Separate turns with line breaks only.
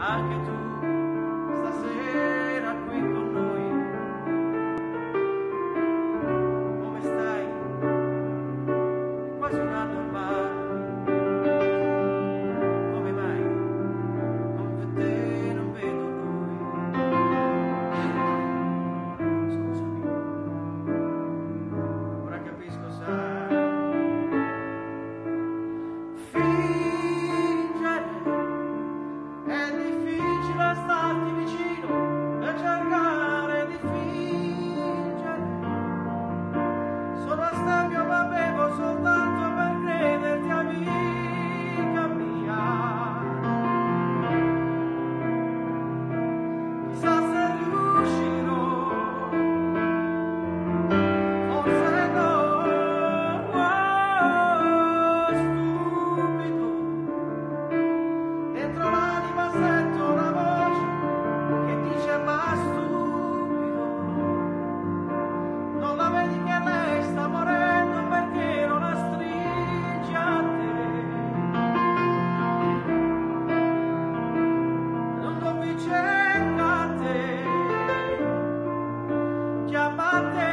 anche tu Never not. Father.